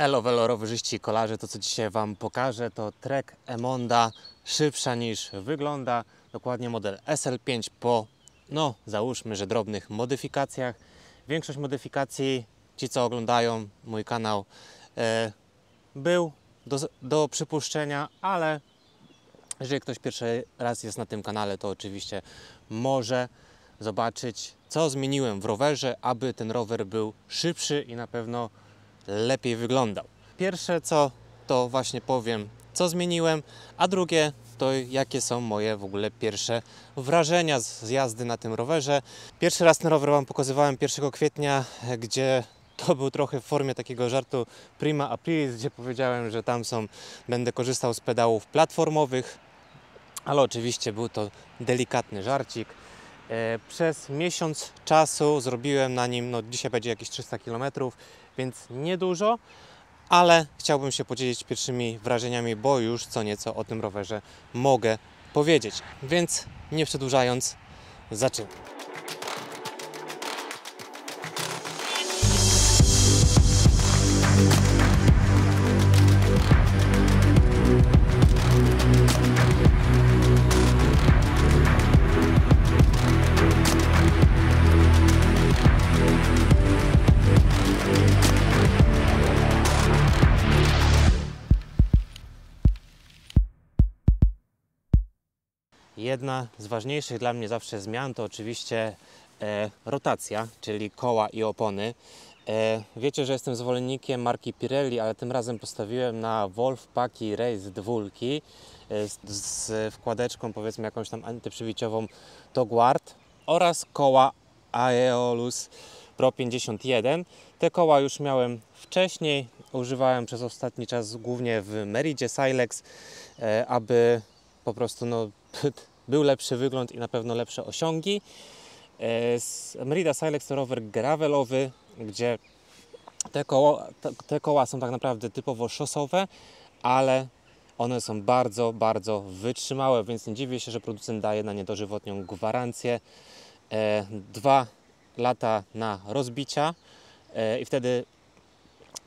Elo, velo, rowerzyści i kolarze, to co dzisiaj Wam pokażę to Trek Emonda, szybsza niż wygląda, dokładnie model SL5 po, no załóżmy, że drobnych modyfikacjach. Większość modyfikacji, ci co oglądają mój kanał, e, był do, do przypuszczenia, ale jeżeli ktoś pierwszy raz jest na tym kanale, to oczywiście może zobaczyć, co zmieniłem w rowerze, aby ten rower był szybszy i na pewno lepiej wyglądał. Pierwsze co, to właśnie powiem, co zmieniłem, a drugie to jakie są moje w ogóle pierwsze wrażenia z jazdy na tym rowerze. Pierwszy raz ten rower Wam pokazywałem 1 kwietnia, gdzie to był trochę w formie takiego żartu prima aprilis, gdzie powiedziałem, że tam są, będę korzystał z pedałów platformowych, ale oczywiście był to delikatny żarcik. E, Przez miesiąc czasu zrobiłem na nim, no dzisiaj będzie jakieś 300 km, więc niedużo, ale chciałbym się podzielić pierwszymi wrażeniami, bo już co nieco o tym rowerze mogę powiedzieć. Więc nie przedłużając, zaczynamy. Jedna z ważniejszych dla mnie zawsze zmian to oczywiście e, rotacja, czyli koła i opony. E, wiecie, że jestem zwolennikiem marki Pirelli, ale tym razem postawiłem na Wolfpacki Race 2 e, z, z wkładeczką powiedzmy jakąś tam antyprzybiciową Togward oraz koła Aeolus Pro 51. Te koła już miałem wcześniej, używałem przez ostatni czas głównie w Meridzie Silex, e, aby po prostu no, był lepszy wygląd i na pewno lepsze osiągi. E, Merida Silex to rower gravelowy, gdzie te koła, te koła są tak naprawdę typowo szosowe, ale one są bardzo, bardzo wytrzymałe, więc nie dziwię się, że producent daje na nie dożywotnią gwarancję. E, dwa lata na rozbicia e, i wtedy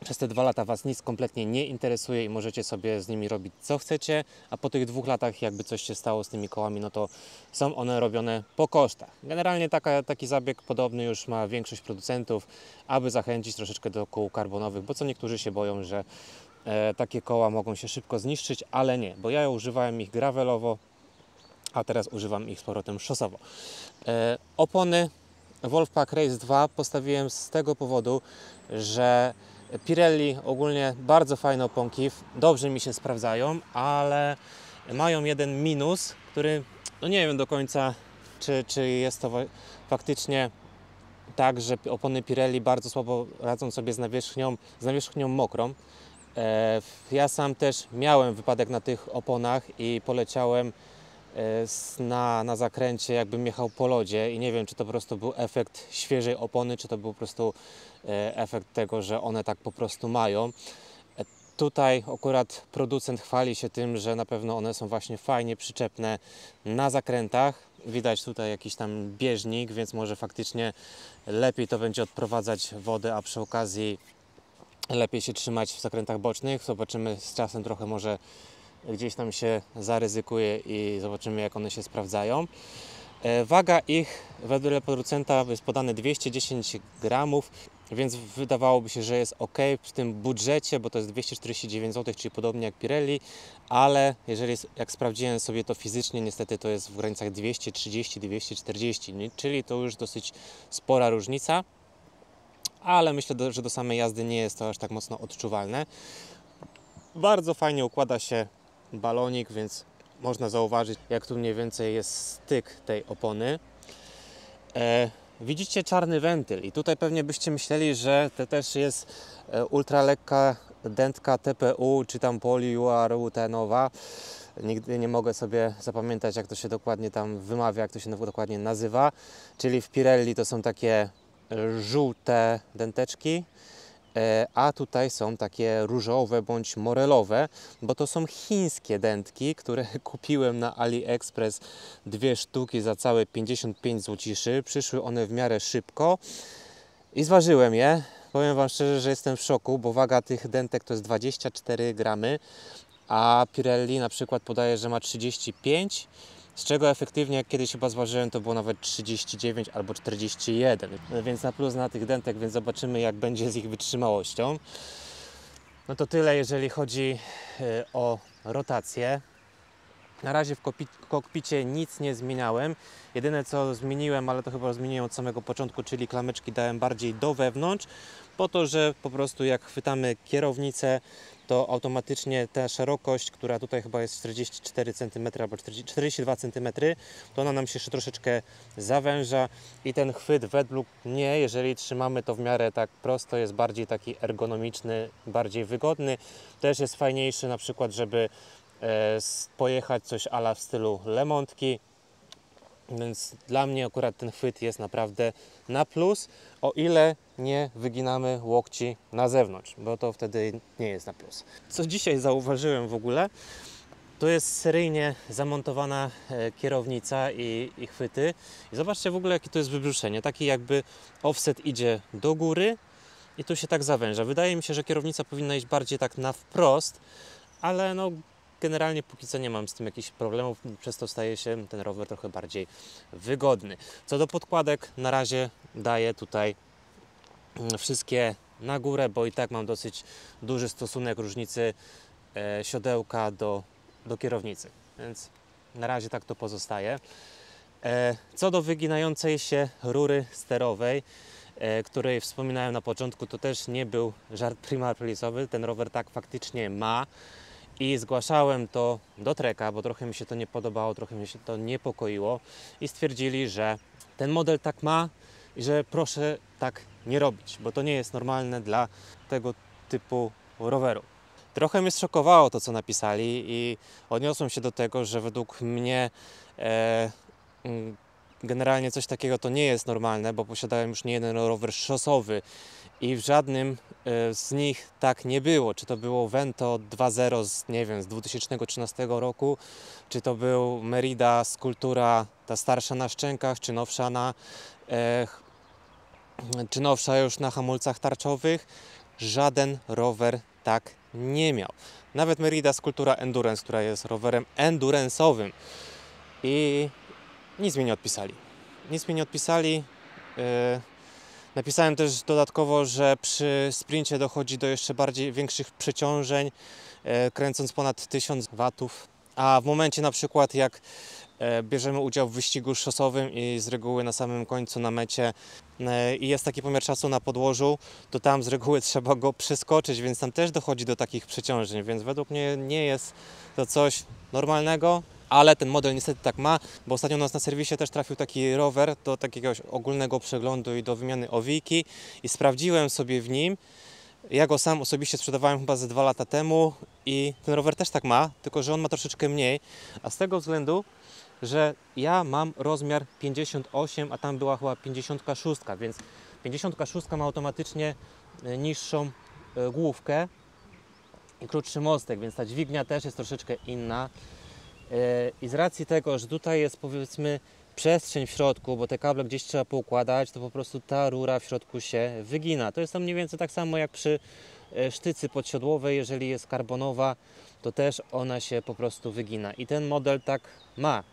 przez te dwa lata Was nic kompletnie nie interesuje i możecie sobie z nimi robić co chcecie, a po tych dwóch latach jakby coś się stało z tymi kołami, no to są one robione po kosztach. Generalnie taka, taki zabieg podobny już ma większość producentów, aby zachęcić troszeczkę do kół karbonowych, bo co niektórzy się boją, że e, takie koła mogą się szybko zniszczyć, ale nie, bo ja używałem ich gravelowo, a teraz używam ich z powrotem szosowo. E, opony Wolfpack Race 2 postawiłem z tego powodu, że Pirelli ogólnie bardzo fajne oponki, dobrze mi się sprawdzają, ale mają jeden minus, który no nie wiem do końca, czy, czy jest to faktycznie tak, że opony Pirelli bardzo słabo radzą sobie z nawierzchnią, z nawierzchnią mokrą. E, ja sam też miałem wypadek na tych oponach i poleciałem e, na, na zakręcie, jakbym jechał po lodzie i nie wiem, czy to po prostu był efekt świeżej opony, czy to był po prostu efekt tego, że one tak po prostu mają. Tutaj akurat producent chwali się tym, że na pewno one są właśnie fajnie przyczepne na zakrętach. Widać tutaj jakiś tam bieżnik, więc może faktycznie lepiej to będzie odprowadzać wodę, a przy okazji lepiej się trzymać w zakrętach bocznych. Zobaczymy z czasem trochę może gdzieś tam się zaryzykuje i zobaczymy jak one się sprawdzają. Waga ich wedle producenta jest podane 210 gramów, więc wydawałoby się, że jest ok w tym budżecie, bo to jest 249 zł, czyli podobnie jak Pirelli, ale jeżeli jak sprawdziłem sobie to fizycznie, niestety to jest w granicach 230-240, czyli to już dosyć spora różnica, ale myślę, że do samej jazdy nie jest to aż tak mocno odczuwalne. Bardzo fajnie układa się balonik, więc można zauważyć, jak tu mniej więcej jest styk tej opony. E, widzicie czarny wentyl i tutaj pewnie byście myśleli, że to też jest e, ultra lekka dentka TPU czy tam poliuretanowa. Nigdy nie mogę sobie zapamiętać, jak to się dokładnie tam wymawia, jak to się dokładnie nazywa. Czyli w Pirelli to są takie żółte denteczki, E, a tutaj są takie różowe bądź morelowe, bo to są chińskie dętki, które kupiłem na AliExpress dwie sztuki za całe 55 zł. Przyszły one w miarę szybko i zważyłem je. Powiem Wam szczerze, że jestem w szoku, bo waga tych dentek to jest 24 gramy, a Pirelli na przykład podaje, że ma 35, z czego efektywnie, jak kiedyś chyba zważyłem, to było nawet 39 albo 41, więc na plus na tych dentek, więc zobaczymy jak będzie z ich wytrzymałością. No to tyle, jeżeli chodzi e, o rotację. Na razie w kokpicie nic nie zmieniałem. Jedyne co zmieniłem, ale to chyba zmieniłem od samego początku, czyli klameczki dałem bardziej do wewnątrz, po to, że po prostu jak chwytamy kierownicę, to automatycznie ta szerokość, która tutaj chyba jest 44 cm albo 40, 42 cm, to ona nam się jeszcze troszeczkę zawęża i ten chwyt według mnie, jeżeli trzymamy to w miarę tak prosto, jest bardziej taki ergonomiczny, bardziej wygodny. Też jest fajniejszy na przykład, żeby e, pojechać coś ala w stylu lemontki, więc dla mnie akurat ten chwyt jest naprawdę na plus, o ile nie wyginamy łokci na zewnątrz, bo to wtedy nie jest na plus. Co dzisiaj zauważyłem w ogóle, to jest seryjnie zamontowana e, kierownica i, i chwyty. I zobaczcie w ogóle, jakie to jest wybruszenie. Taki jakby offset idzie do góry i tu się tak zawęża. Wydaje mi się, że kierownica powinna iść bardziej tak na wprost, ale no generalnie póki co nie mam z tym jakichś problemów, przez to staje się ten rower trochę bardziej wygodny. Co do podkładek, na razie daję tutaj mm, wszystkie na górę, bo i tak mam dosyć duży stosunek różnicy e, siodełka do, do kierownicy, więc na razie tak to pozostaje. E, co do wyginającej się rury sterowej, e, której wspominałem na początku, to też nie był żart primarpolisowy, ten rower tak faktycznie ma i zgłaszałem to do Treka, bo trochę mi się to nie podobało, trochę mi się to niepokoiło i stwierdzili, że ten model tak ma i że proszę tak nie robić, bo to nie jest normalne dla tego typu roweru. Trochę mnie zszokowało to, co napisali i odniosłem się do tego, że według mnie e, mm, generalnie coś takiego to nie jest normalne, bo posiadałem już nie jeden rower szosowy i w żadnym e, z nich tak nie było. Czy to było Vento 2.0 z, nie wiem, z 2013 roku, czy to był Merida Skulptura, ta starsza na szczękach, czy nowsza na e, czy nowsza już na hamulcach tarczowych. Żaden rower tak nie miał. Nawet Merida Skulptura Endurance, która jest rowerem endurance'owym i nic mi nie odpisali. Nic mi nie odpisali. E, Napisałem też dodatkowo, że przy sprincie dochodzi do jeszcze bardziej większych przeciążeń, e, kręcąc ponad 1000 watów. A w momencie na przykład jak e, bierzemy udział w wyścigu szosowym i z reguły na samym końcu na mecie i jest taki pomiar czasu na podłożu, to tam z reguły trzeba go przeskoczyć, więc tam też dochodzi do takich przeciążeń, więc według mnie nie jest to coś normalnego, ale ten model niestety tak ma, bo ostatnio u nas na serwisie też trafił taki rower do takiego ogólnego przeglądu i do wymiany owijki i sprawdziłem sobie w nim. Ja go sam osobiście sprzedawałem chyba ze dwa lata temu i ten rower też tak ma, tylko że on ma troszeczkę mniej, a z tego względu, że ja mam rozmiar 58, a tam była chyba 56, więc 56 ma automatycznie e, niższą e, główkę i krótszy mostek, więc ta dźwignia też jest troszeczkę inna. E, I z racji tego, że tutaj jest powiedzmy przestrzeń w środku, bo te kable gdzieś trzeba poukładać, to po prostu ta rura w środku się wygina. To jest tam mniej więcej tak samo jak przy e, sztycy podsiodłowej, jeżeli jest karbonowa, to też ona się po prostu wygina. I ten model tak ma.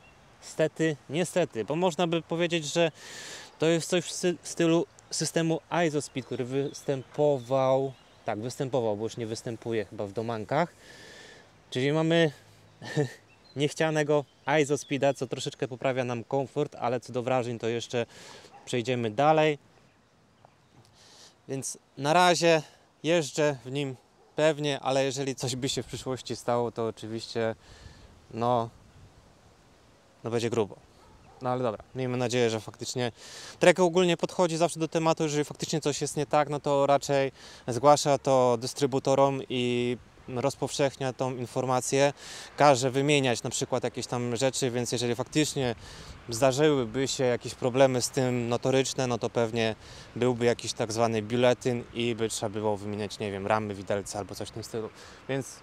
Stety, niestety, bo można by powiedzieć, że to jest coś w stylu systemu ISOSpeed, który występował, tak, występował, bo już nie występuje chyba w domankach. Czyli mamy niechcianego ISO-speeda, co troszeczkę poprawia nam komfort, ale co do wrażeń to jeszcze przejdziemy dalej. Więc na razie jeżdżę w nim pewnie, ale jeżeli coś by się w przyszłości stało, to oczywiście no, no będzie grubo. No ale dobra, miejmy nadzieję, że faktycznie Trek ogólnie podchodzi zawsze do tematu, jeżeli faktycznie coś jest nie tak, no to raczej zgłasza to dystrybutorom i rozpowszechnia tą informację, każe wymieniać na przykład jakieś tam rzeczy, więc jeżeli faktycznie zdarzyłyby się jakieś problemy z tym notoryczne, no to pewnie byłby jakiś tak zwany biuletyn i by trzeba było wymieniać, nie wiem, ramy, widelce albo coś w tym stylu. Więc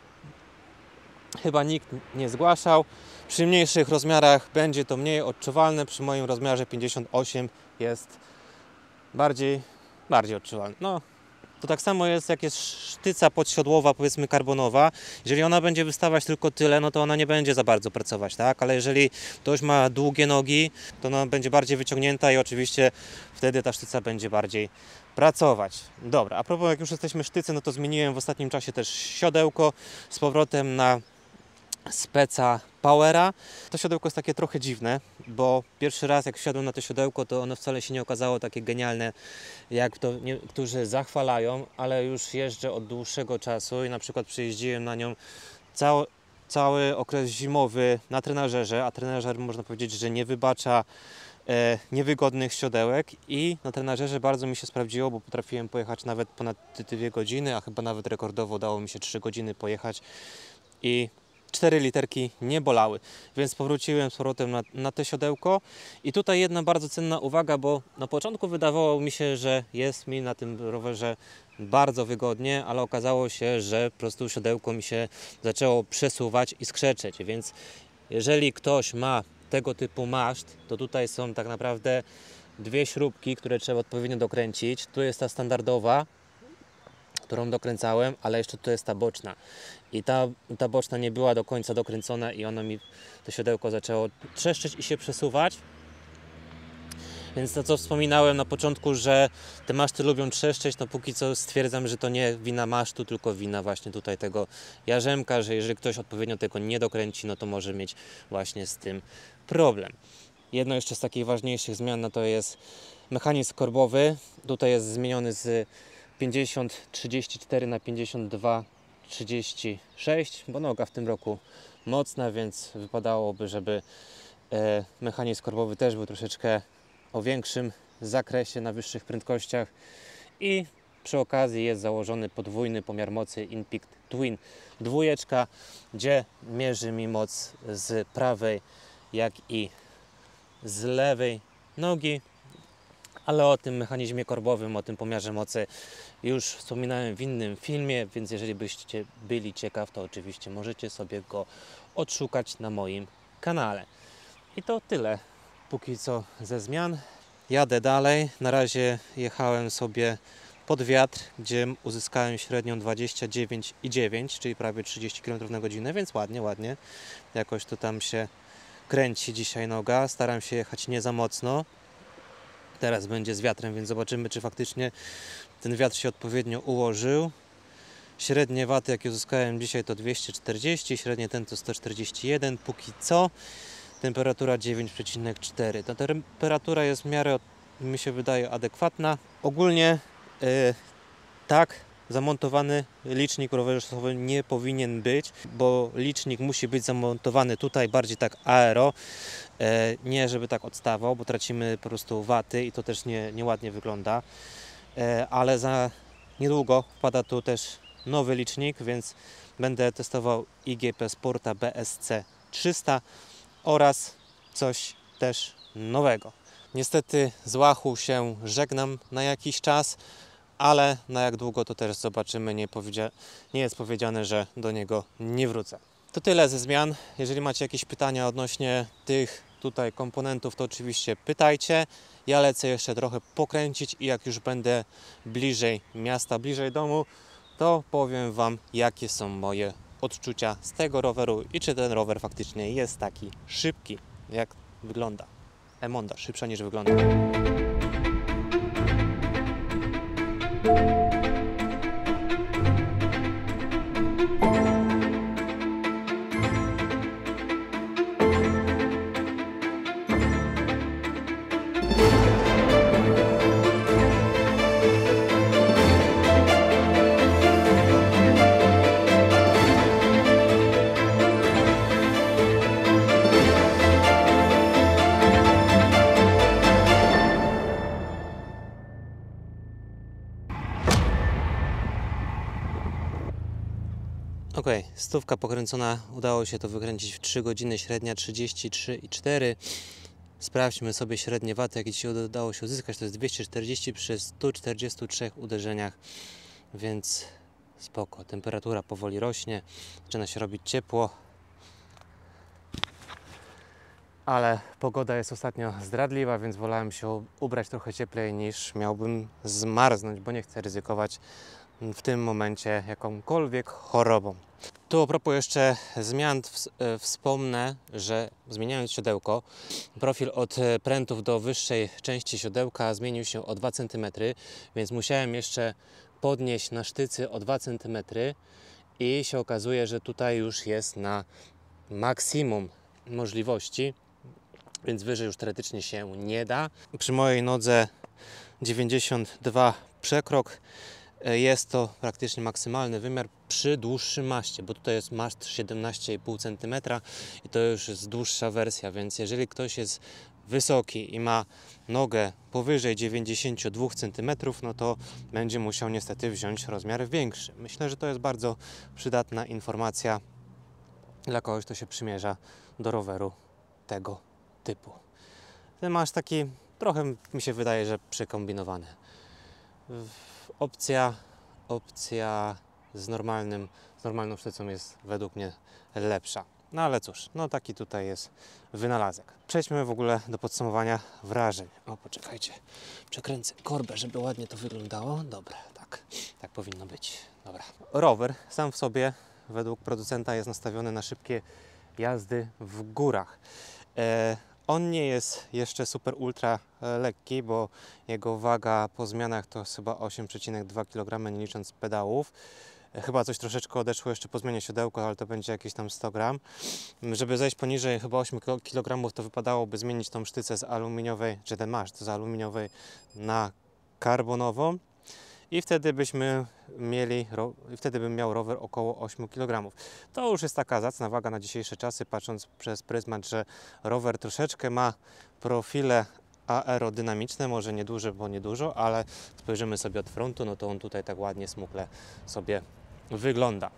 chyba nikt nie zgłaszał. Przy mniejszych rozmiarach będzie to mniej odczuwalne, przy moim rozmiarze 58 jest bardziej, bardziej odczuwalne. No, To tak samo jest jak jest sztyca podsiodłowa, powiedzmy karbonowa. Jeżeli ona będzie wystawać tylko tyle, no to ona nie będzie za bardzo pracować, tak? Ale jeżeli ktoś ma długie nogi, to ona będzie bardziej wyciągnięta i oczywiście wtedy ta sztyca będzie bardziej pracować. Dobra, a propos jak już jesteśmy sztycy, no to zmieniłem w ostatnim czasie też siodełko z powrotem na speca Powera. To siodełko jest takie trochę dziwne, bo pierwszy raz jak wsiadłem na to siodełko, to ono wcale się nie okazało takie genialne, jak to niektórzy zachwalają, ale już jeżdżę od dłuższego czasu i na przykład przyjeździłem na nią cały, cały okres zimowy na trenażerze, a trenażer można powiedzieć, że nie wybacza e, niewygodnych siodełek i na trenażerze bardzo mi się sprawdziło, bo potrafiłem pojechać nawet ponad 2 godziny, a chyba nawet rekordowo dało mi się 3 godziny pojechać i 4 literki nie bolały, więc powróciłem z powrotem na, na te siodełko. I tutaj jedna bardzo cenna uwaga, bo na początku wydawało mi się, że jest mi na tym rowerze bardzo wygodnie, ale okazało się, że po prostu siodełko mi się zaczęło przesuwać i skrzeczeć, więc jeżeli ktoś ma tego typu maszt, to tutaj są tak naprawdę dwie śrubki, które trzeba odpowiednio dokręcić. Tu jest ta standardowa, którą dokręcałem, ale jeszcze tu jest ta boczna. I ta, ta boczna nie była do końca dokręcona i ono mi, to siodełko zaczęło trzeszczeć i się przesuwać. Więc to, co wspominałem na początku, że te maszty lubią trzeszczeć, no póki co stwierdzam, że to nie wina masztu, tylko wina właśnie tutaj tego jarzemka, że jeżeli ktoś odpowiednio tego nie dokręci, no to może mieć właśnie z tym problem. Jedno jeszcze z takich ważniejszych zmian, no to jest mechanizm korbowy. Tutaj jest zmieniony z 50-34 na 52-36, bo noga w tym roku mocna, więc wypadałoby, żeby e, mechanizm korbowy też był troszeczkę o większym zakresie, na wyższych prędkościach. I przy okazji jest założony podwójny pomiar mocy InPeak Twin. Dwójeczka, gdzie mierzy mi moc z prawej jak i z lewej nogi ale o tym mechanizmie korbowym, o tym pomiarze mocy już wspominałem w innym filmie, więc jeżeli byście byli ciekaw, to oczywiście możecie sobie go odszukać na moim kanale. I to tyle póki co ze zmian. Jadę dalej. Na razie jechałem sobie pod wiatr, gdzie uzyskałem średnią 29,9, czyli prawie 30 km na godzinę, więc ładnie, ładnie. Jakoś to tam się kręci dzisiaj noga. Staram się jechać nie za mocno. Teraz będzie z wiatrem, więc zobaczymy, czy faktycznie ten wiatr się odpowiednio ułożył. Średnie waty, jakie uzyskałem dzisiaj, to 240, średnie ten to 141. Póki co temperatura 9,4. Ta temperatura jest w miarę, mi się wydaje, adekwatna. Ogólnie yy, tak, zamontowany licznik rowerowy nie powinien być, bo licznik musi być zamontowany tutaj bardziej tak aero, e, nie żeby tak odstawał, bo tracimy po prostu waty i to też nie, nieładnie wygląda, e, ale za niedługo wpada tu też nowy licznik, więc będę testował IGP Sporta BSC 300 oraz coś też nowego. Niestety z Łachu się żegnam na jakiś czas ale na jak długo to też zobaczymy. Nie, nie jest powiedziane, że do niego nie wrócę. To tyle ze zmian. Jeżeli macie jakieś pytania odnośnie tych tutaj komponentów, to oczywiście pytajcie. Ja lecę jeszcze trochę pokręcić i jak już będę bliżej miasta, bliżej domu, to powiem Wam, jakie są moje odczucia z tego roweru i czy ten rower faktycznie jest taki szybki, jak wygląda. Emonda szybsza niż wygląda. Ok, stówka pokręcona, udało się to wykręcić w 3 godziny, średnia 33,4. Sprawdźmy sobie średnie waty, jakie udało się uzyskać. To jest 240 przy 143 uderzeniach, więc spoko. Temperatura powoli rośnie, zaczyna się robić ciepło. ale pogoda jest ostatnio zdradliwa, więc wolałem się ubrać trochę cieplej niż miałbym zmarznąć, bo nie chcę ryzykować w tym momencie jakąkolwiek chorobą. Tu a propos jeszcze zmian e, wspomnę, że zmieniając siodełko, profil od e, prętów do wyższej części siodełka zmienił się o 2 cm, więc musiałem jeszcze podnieść na sztycy o 2 cm i się okazuje, że tutaj już jest na maksimum możliwości, więc wyżej już teoretycznie się nie da. Przy mojej nodze 92 przekrok jest to praktycznie maksymalny wymiar przy dłuższym maście, bo tutaj jest maszt 17,5 cm i to już jest dłuższa wersja, więc jeżeli ktoś jest wysoki i ma nogę powyżej 92 cm, no to będzie musiał niestety wziąć rozmiar większy. Myślę, że to jest bardzo przydatna informacja dla kogoś, kto się przymierza do roweru tego typu. Ten masz taki trochę mi się wydaje, że przekombinowany. Opcja, opcja z normalnym, z normalną sztycą jest według mnie lepsza. No ale cóż, no taki tutaj jest wynalazek. Przejdźmy w ogóle do podsumowania wrażeń. O, poczekajcie, przekręcę korbę, żeby ładnie to wyglądało. Dobra, tak, tak powinno być. Dobra. Rower sam w sobie, według producenta, jest nastawiony na szybkie jazdy w górach. E, on nie jest jeszcze super ultra e, lekki, bo jego waga po zmianach to chyba 8,2 kg, nie licząc pedałów. E, Chyba coś troszeczkę odeszło jeszcze po zmianie siodełka, ale to będzie jakieś tam 100 gram. M, Żeby zejść poniżej chyba 8 kg, to wypadałoby zmienić tą sztycę z aluminiowej, czy ten maszt z aluminiowej na karbonową. I wtedy byśmy mieli, wtedy bym miał rower około 8 kg. To już jest taka zacna waga na dzisiejsze czasy, patrząc przez pryzmat, że rower troszeczkę ma profile aerodynamiczne, może nie duże, bo nie dużo, ale spojrzymy sobie od frontu, no to on tutaj tak ładnie, smukle sobie wygląda.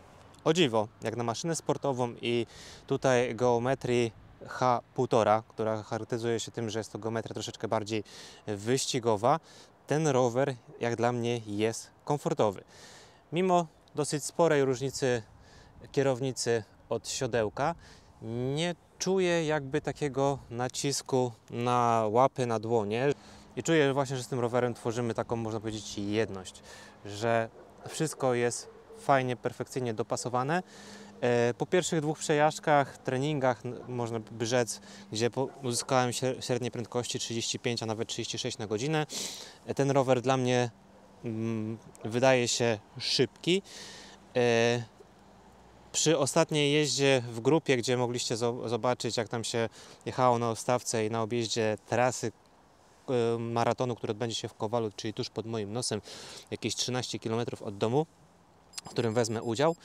O dziwo, jak na maszynę sportową i tutaj geometrii H1,5, która charakteryzuje się tym, że jest to geometria troszeczkę bardziej wyścigowa, ten rower, jak dla mnie, jest komfortowy. Mimo dosyć sporej różnicy kierownicy od siodełka, nie czuję jakby takiego nacisku na łapy, na dłonie. I czuję właśnie, że z tym rowerem tworzymy taką, można powiedzieć, jedność, że wszystko jest fajnie, perfekcyjnie dopasowane. E, Po pierwszych dwóch przejażdżkach, treningach, można by rzec, gdzie uzyskałem śre- średniej prędkości 35, a nawet 36 na godzinę, e, ten rower dla mnie mm, wydaje się szybki. E, przy ostatniej jeździe w grupie, gdzie mogliście zo- zobaczyć, jak tam się jechało na ustawce i na objeździe trasy maratonu, który odbędzie się w Kowalu, czyli tuż pod moim nosem, jakieś 13 km od domu, w którym wezmę udział,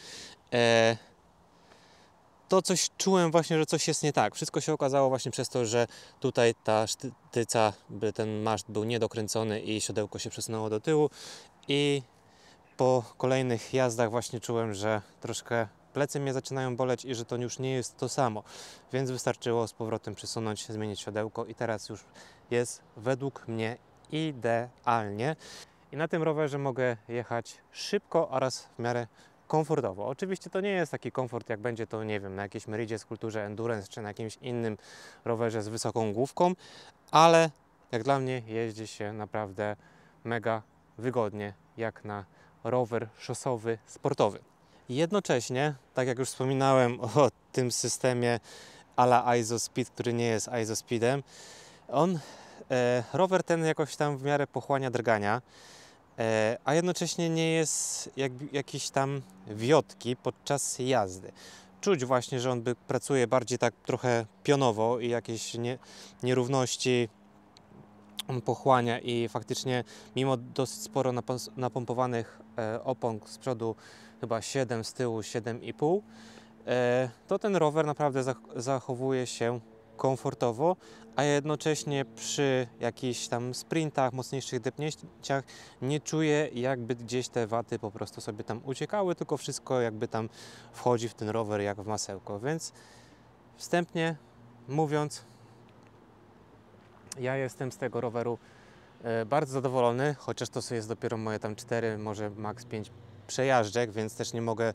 to coś czułem właśnie, że coś jest nie tak. Wszystko się okazało właśnie przez to, że tutaj ta sztyca, ten maszt był niedokręcony i siodełko się przesunęło do tyłu i po kolejnych jazdach właśnie czułem, że troszkę plecy mnie zaczynają boleć i że to już nie jest to samo. Więc wystarczyło z powrotem przesunąć, zmienić siodełko i teraz już jest według mnie idealnie. I na tym rowerze mogę jechać szybko oraz w miarę komfortowo. Oczywiście to nie jest taki komfort, jak będzie to, nie wiem, na jakiejś Meridzie z kulturze Endurance czy na jakimś innym rowerze z wysoką główką, ale jak dla mnie jeździ się naprawdę mega wygodnie, jak na rower szosowy, sportowy. Jednocześnie, tak jak już wspominałem o tym systemie ala ISOSpeed, który nie jest ISOSpeedem, on, e, rower ten jakoś tam w miarę pochłania drgania, a jednocześnie nie jest jakby, jakiś tam wiotki podczas jazdy. Czuć właśnie, że on by pracuje bardziej tak trochę pionowo i jakieś nie, nierówności on pochłania i faktycznie mimo dosyć sporo napompowanych e, opon z przodu chyba 7, z tyłu 7,5 e, to ten rower naprawdę zach- zachowuje się komfortowo, a jednocześnie przy jakichś tam sprintach, mocniejszych depnięciach nie czuję jakby gdzieś te waty po prostu sobie tam uciekały, tylko wszystko jakby tam wchodzi w ten rower jak w masełko, więc wstępnie mówiąc ja jestem z tego roweru e, bardzo zadowolony, chociaż to jest dopiero moje tam 4, może max 5 przejażdżek, więc też nie mogę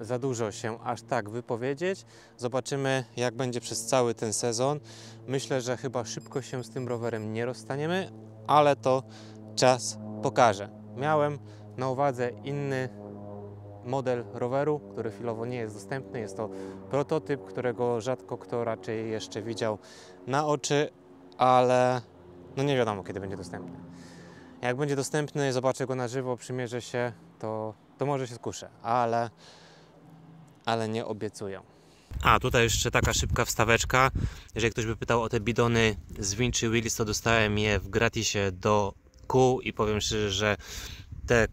za dużo się aż tak wypowiedzieć. Zobaczymy, jak będzie przez cały ten sezon. Myślę, że chyba szybko się z tym rowerem nie rozstaniemy, ale to czas pokaże. Miałem na uwadze inny model roweru, który chwilowo nie jest dostępny. Jest to prototyp, którego rzadko kto raczej jeszcze widział na oczy, ale no nie wiadomo kiedy będzie dostępny. Jak będzie dostępny, zobaczę go na żywo, przymierzę się, to, to może się skuszę, ale, ale nie obiecuję. A, tutaj jeszcze taka szybka wstaweczka. Jeżeli ktoś by pytał o te bidony z Vinci Willis, to dostałem je w gratisie do kół i powiem szczerze, że te,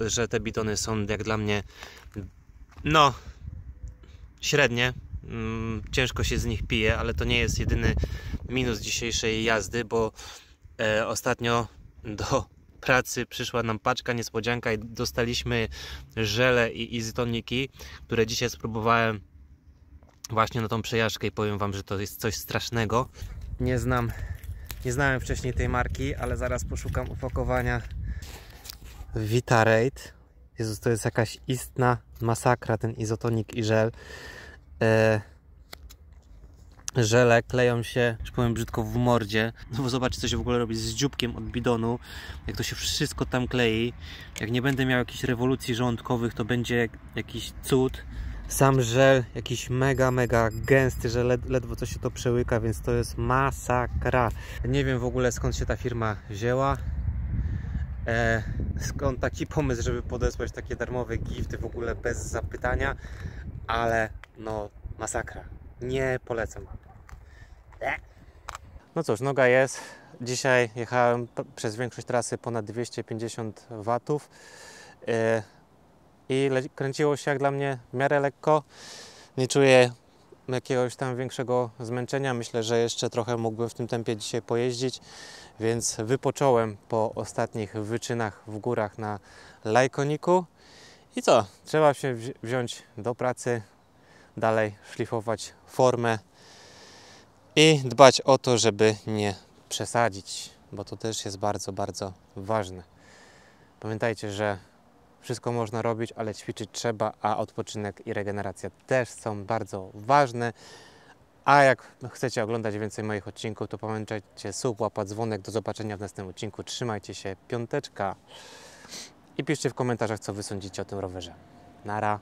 że te bidony są jak dla mnie no średnie. Mm, ciężko się z nich pije, ale to nie jest jedyny minus dzisiejszej jazdy, bo e, ostatnio do pracy przyszła nam paczka niespodzianka i dostaliśmy żele i izotoniki, które dzisiaj spróbowałem właśnie na tą przejażdżkę i powiem Wam, że to jest coś strasznego. Nie znam, nie znałem wcześniej tej marki, ale zaraz poszukam opakowania Vitarate. Jezus, to jest jakaś istna masakra, ten izotonik i żel. E, żele kleją się, że powiem brzydko, w mordzie. No bo zobaczcie, co się w ogóle robi z dzióbkiem od bidonu. Jak to się wszystko tam klei. Jak nie będę miał jakichś rewolucji żołądkowych, to będzie jakiś cud. Sam żel jakiś mega, mega gęsty, że led, ledwo co się to przełyka, więc to jest masakra. Nie wiem w ogóle skąd się ta firma wzięła. E, skąd taki pomysł, żeby podesłać takie darmowe gifty w ogóle bez zapytania, ale no masakra. Nie polecam. No cóż, noga jest. Dzisiaj jechałem przez większość trasy ponad 250 watów e, i kręciło się jak dla mnie w miarę lekko. Nie czuję jakiegoś tam większego zmęczenia. Myślę, że jeszcze trochę mógłbym w tym tempie dzisiaj pojeździć, więc wypocząłem po ostatnich wyczynach w górach na Lajkoniku. I co? Trzeba się wzi- wziąć do pracy, dalej szlifować formę i dbać o to, żeby nie przesadzić, bo to też jest bardzo, bardzo ważne. Pamiętajcie, że wszystko można robić, ale ćwiczyć trzeba, a odpoczynek i regeneracja też są bardzo ważne. A jak chcecie oglądać więcej moich odcinków, to pamiętajcie sub, łapać dzwonek. Do zobaczenia w następnym odcinku. Trzymajcie się, piąteczka i piszcie w komentarzach, co wy sądzicie o tym rowerze. Nara.